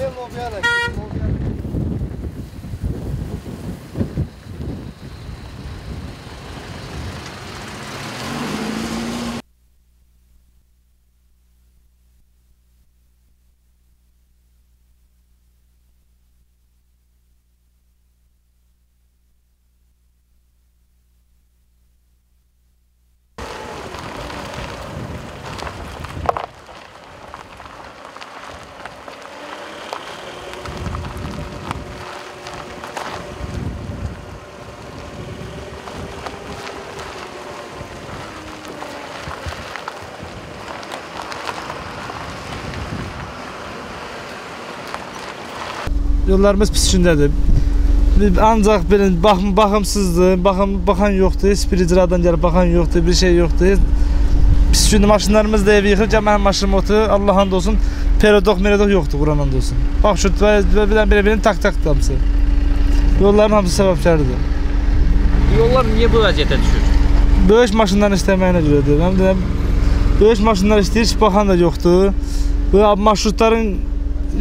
Removendo aqui. Yollarımız pis içindədir. Biz Ancaq belə baxım baxımsızdır, baxım baxan yoxdur, heç bir icradan gəlib baxan yoxdur, bir şey yoxdur. Pis gündə maşınlarımız da evi yıxır, gəl mənim maşınım otur, Allah hamd olsun. Perodok, merodok yoxdur, Quran hamd olsun. Bax şu və bir dənə belə birini tak tak hamısı. Yolların hamısı səbəbkarıdır. Yollar niyə bu vəziyyətə düşür? Böyük maşınların istəməyinə görədir. Həm də böyük maşınlar istəyir, baxan da yoxdur. Bu marşrutların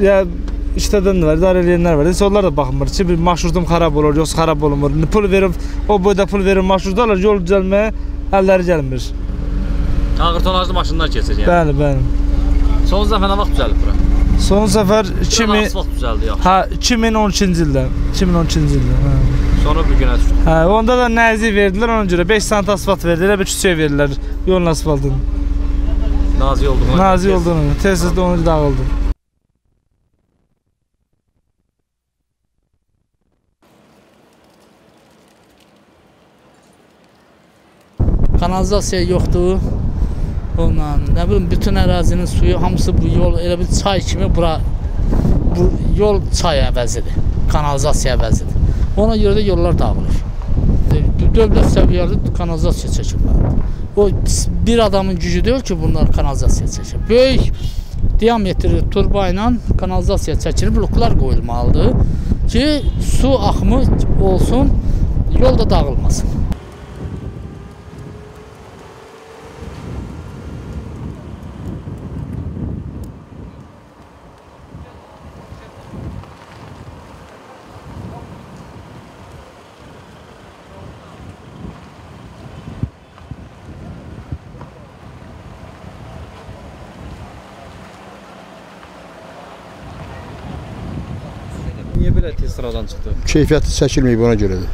ya var, idarə edənlər var. Heç onlar da baxmır ki, bir marşrutum xarab olur, yoxsa xarab olmur. Pul verib, o boyda pul verib marşrut alır, yol düzəlməyə əlləri gəlmir. Ağır tonajlı maşınlar keçir yəni. Bəli, bəli. Son dəfə nə vaxt düzəlib bura? Son səfər 2000 Asfalt düzəldi yaxşı. ha 2012-ci ildə, 2012-ci ildə. Hə. Sonra bu günə düşdü. Hə, onda da nəzi verdilər ona görə 5 sant asfalt verdilər, bir küçəyə verdilər yolun asfaltını. Nazi olduğuna. Nazi olduğunu, tez-tez də onu dağıldı. Kanalizasiya yoxdur. Onunla nə bilim bütün ərazinin suyu hamısı bu yol elə bir çay kimi bura bu yol çay əvəzidir. Kanalizasiya əvəzidir. Ona görə də yollar dağılır. Dö- Dövlət səviyyəli kanalizasiya çəkilməlidir. O bir adamın gücü deyil ki, bunlar kanalizasiya çəkir. Böyük diametri turba ilə kanalizasiya çəkilib bloklar qoyulmalıdır ki, su axımı olsun, yol da dağılmasın. Niyə belə tez sıradan çıxdı? Keyfiyyəti çəkilməyib ona görədir.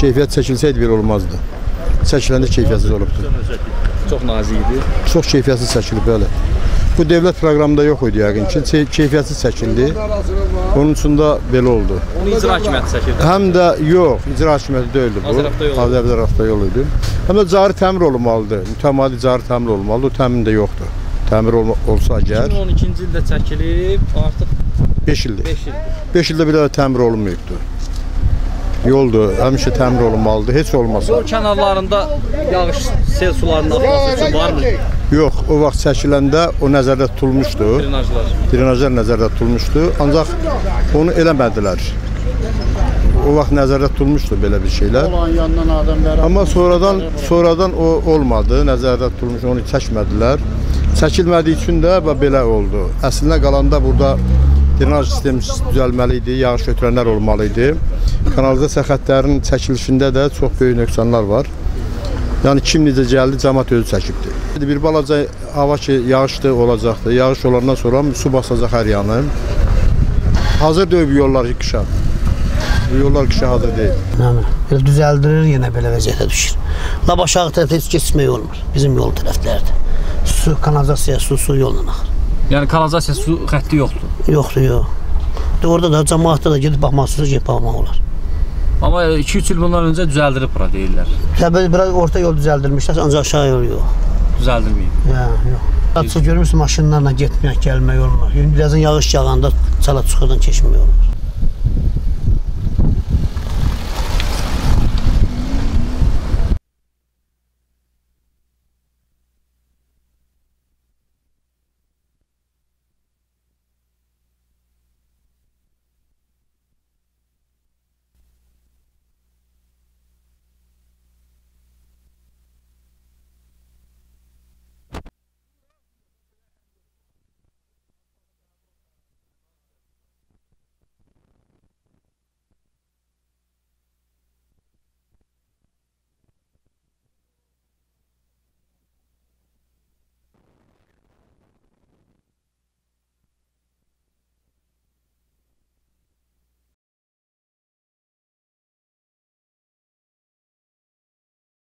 Keyfiyyət çəkilsəydi belə olmazdı. Çəkiləndə keyfiyyətsiz olubdu. Çox nazik idi. Çox keyfiyyətsiz çəkilib bəli. Bu dövlət proqramında yox idi yəqin ki, keyfiyyətsiz çəkildi. Onun üçün də belə oldu. Onu icra hakimiyyəti çəkirdi. Həm də yox, icra hakimiyyəti deyildi bu. Yolu. Azərbaycan yolu idi. Həm də cari təmir olunmalıdır. Mütəmadi cari təmir olmalıdır. O təmin də yoxdur. Təmir olma, olsa əgər 2012-ci ildə çəkilib, artıq 5 ildir. 5 ildir. 5 ildə bir də təmir olunmayıbdır. Yoldur, həmişə təmir olunmalıdır. Heç olmasa. Yol kənarlarında yağış, sel sularının axması üçün varmı Yox, o vaxt çəkiləndə o nəzərdə tutulmuşdu. drenajlar? Drenajlar nəzərdə tutulmuşdu. Ancaq onu eləmədilər. O vaxt nəzərdə tutulmuşdu belə bir şeylər. Olan yandan adamlar Amma sonradan sonradan o olmadı. Nəzərdə tutulmuş, onu çəkmədilər. Çəkilmədiyi üçün də belə oldu. Əslində qalanda burada drenaj sistemi düzəlməli idi, yağış götürənlər olmalı idi. Kanalizasiya xəttlərinin çəkilişində də çox böyük nöqsanlar var. Yəni kim necə gəldi, cəmaət özü çəkibdi. Bir balaca hava ki, yağışlı olacaqdı. Yağış olandan sonra su basacaq hər yanı. Hazır deyil yollar qışa. Bu yollar qışa hazır deyil. Həmin. Belə düzəldirir, yenə belə vəziyyətə düşür. Lap aşağı tərəfdə heç keçmək olmur. Bizim yol tərəflərdə. Su, kanalizasiya, su, su yolla axır. Yəni kanalizasiya su xətti yoxdur. Yoxdur, yox. De orada da cəmaatda da gedib baxmaq gedib baxmaq olar. Amma 2-3 il bundan öncə düzəldilib bura deyirlər. Təbii biraz orta yol düzəldilmişlər, ancaq aşağı yol yox. Düzəldilməyib. Ya, yox. Açıq görmürsün maşınlarla getmək, gəlmək olmur. Yəni birazdan yağış yağanda çala çıxırdan keçmək olmur.